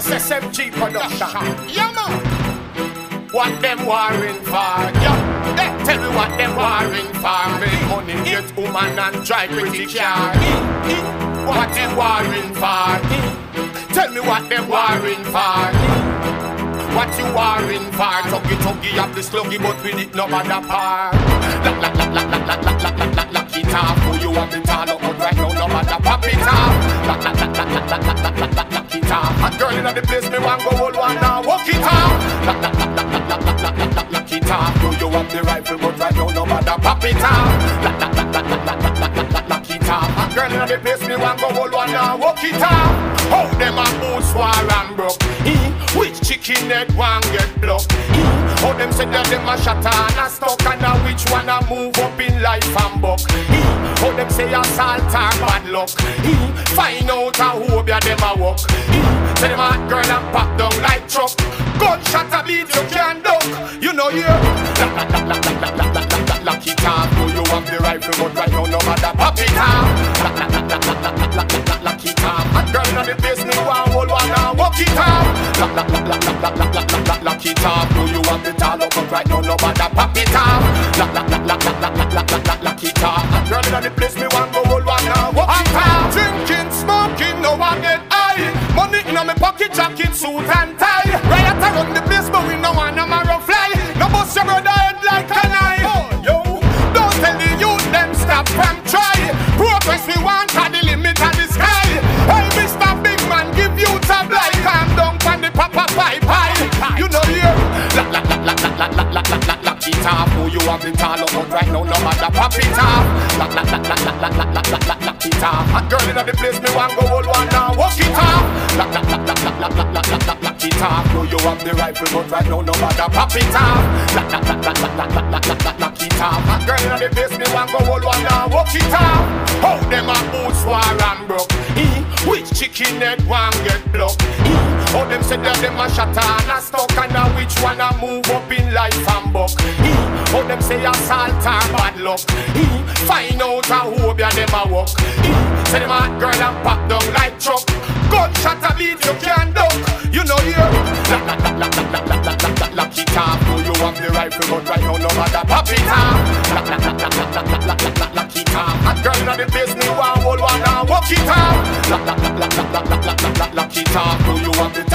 SSMG production. Yeah, man. What them warring for? Yeah. They tell me what them warring for. Make money, get woman and drive pretty car. What them warring for? Tell me what them warring for. What you warring for? Tuggy tuggy up the sluggy, but with it no bother par. Lock lock lock lock lock lock lock lock lock lock lock it off. Who you want the tall up, but right now no bother pop it off. Lock lock lock lock lock lock lock lock lock it off. A girl inna the place, me want go hold one now, walk it off. Lock lock lock lock lock lock lock lock lock lock it off. Who you want the rifle, but right now no bother pop it off. Lock lock lock lock lock lock lock lock lock lock it off. A girl inna the place, me want go hold one now, walk it off. How them a boots war and broke? Eh? Which chicken head one get blocked? Eh? How them say that them a shatter and a stuck and a which one a move up in life and buck? Luck? Eh? Find out a who ya them a walk? Eh? Say them hot girl and pop down like truck. Gunshot a beat you can't duck. You know you. Lock lock. Do you have the rifle but right now no matter pop it off. Lock lock lock. Hot girl inna the place me want hold one and walk it off. Lock lock. Do you have the tall but right now no matter pop it off. Suit and tie. Riot around the place, but we no want no marrow fly. No bust your brother head like a knife. Oh, yo, don't tell the youth them stop from try. Progress we want at the limit of the sky. Hey, Mr. Big Man, give you a blind. Calm down from the papa pie The tall up, right now no matter pop it off. Lock lock lock lock lock lock lock lock lock lock it off. A girl inna the place, me want go hold one now, walk it off. Lock lock lock lock lock lock lock lock lock lock it off. Who you have the rifle, but right now no matter pop it off. Lock lock lock lock lock lock lock lock lock lock it off. A girl inna the place, me want go hold one now, walk it off. How them a boots war and broke? Eh? Which chicken head one get blocked? Eh? How them say that them a shatter and a stuck and a which one a move up in life and buck? Eh? How say assault and bad luck? Eh? Find out who ya them a walk? Eh? Say them hot girl and pop down like truck. Gunshot a beat you can't duck. You know you. Lock lock lock lock lock lock lock lock lock lock it off. Do you have the rifle but right now no matter pop it off. Lock lock lock lock lock lock lock lock lock lock it off. Hot girl inna the place me want hold one and walk it off. Lock lock lock lock lock lock lock lock lock lock it off. Do you have the